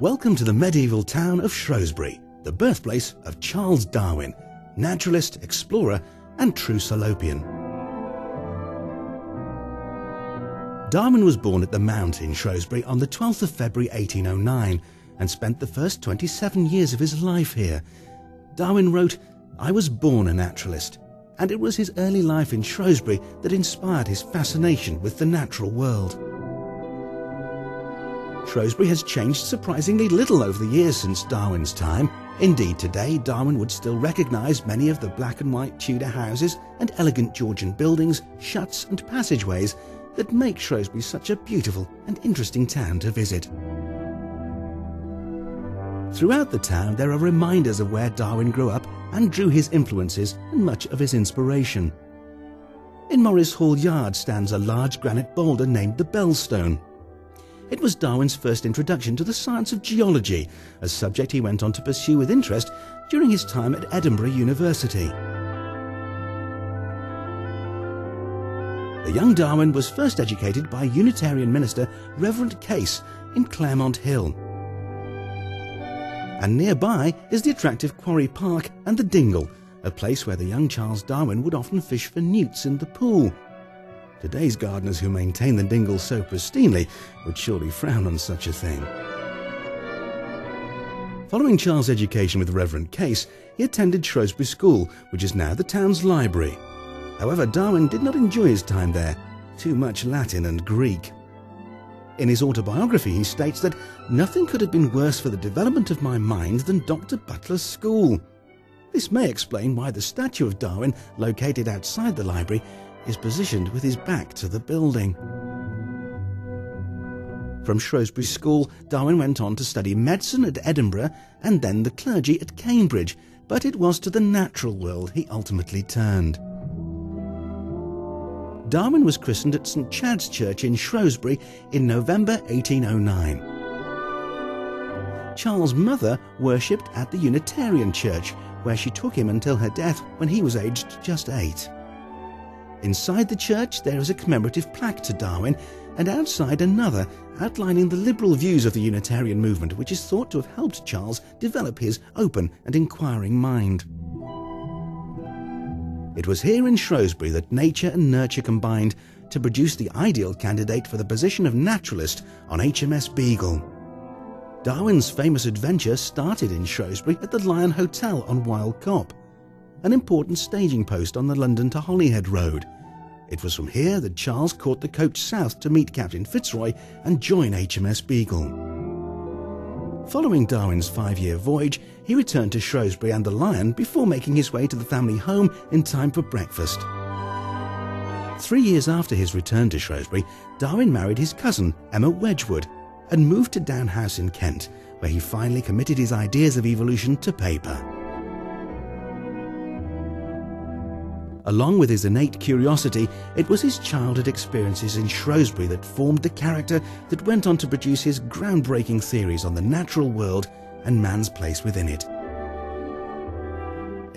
Welcome to the medieval town of Shrewsbury, the birthplace of Charles Darwin, naturalist, explorer, and true Salopian. Darwin was born at the Mount in Shrewsbury on the 12th of February 1809 and spent the first 27 years of his life here. Darwin wrote, I was born a naturalist, and it was his early life in Shrewsbury that inspired his fascination with the natural world. Shrewsbury has changed surprisingly little over the years since Darwin's time. Indeed, today Darwin would still recognise many of the black and white Tudor houses and elegant Georgian buildings, shuts and passageways that make Shrewsbury such a beautiful and interesting town to visit. Throughout the town there are reminders of where Darwin grew up and drew his influences and much of his inspiration. In Morris Hall Yard stands a large granite boulder named the Bellstone. It was Darwin's first introduction to the science of geology, a subject he went on to pursue with interest during his time at Edinburgh University. The young Darwin was first educated by Unitarian minister Reverend Case in Claremont Hill. And nearby is the attractive Quarry Park and the Dingle, a place where the young Charles Darwin would often fish for newts in the pool. Today's gardeners who maintain the dingle so pristinely would surely frown on such a thing. Following Charles' education with Reverend Case, he attended Shrewsbury School, which is now the town's library. However, Darwin did not enjoy his time there, too much Latin and Greek. In his autobiography, he states that nothing could have been worse for the development of my mind than Dr. Butler's school. This may explain why the statue of Darwin, located outside the library, is positioned with his back to the building. From Shrewsbury School, Darwin went on to study medicine at Edinburgh and then the clergy at Cambridge, but it was to the natural world he ultimately turned. Darwin was christened at St Chad's Church in Shrewsbury in November 1809. Charles' mother worshipped at the Unitarian Church, where she took him until her death when he was aged just eight. Inside the church there is a commemorative plaque to Darwin, and outside another outlining the liberal views of the Unitarian movement, which is thought to have helped Charles develop his open and inquiring mind. It was here in Shrewsbury that nature and nurture combined to produce the ideal candidate for the position of naturalist on HMS Beagle. Darwin's famous adventure started in Shrewsbury at the Lion Hotel on Wyle Cop an important staging post on the London to Holyhead Road. It was from here that Charles caught the coach south to meet Captain Fitzroy and join HMS Beagle. Following Darwin's five-year voyage, he returned to Shrewsbury and the Lion before making his way to the family home in time for breakfast. Three years after his return to Shrewsbury, Darwin married his cousin, Emma Wedgwood, and moved to Down House in Kent, where he finally committed his ideas of evolution to paper. Along with his innate curiosity, it was his childhood experiences in Shrewsbury that formed the character that went on to produce his groundbreaking theories on the natural world and man's place within it.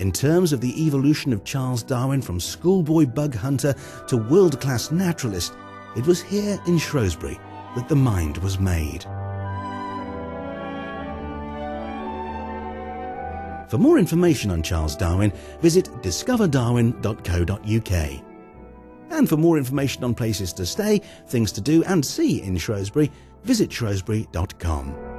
In terms of the evolution of Charles Darwin from schoolboy bug hunter to world-class naturalist, it was here in Shrewsbury that the mind was made. For more information on Charles Darwin, visit discoverdarwin.co.uk. And for more information on places to stay, things to do and see in Shrewsbury, visit shrewsbury.com.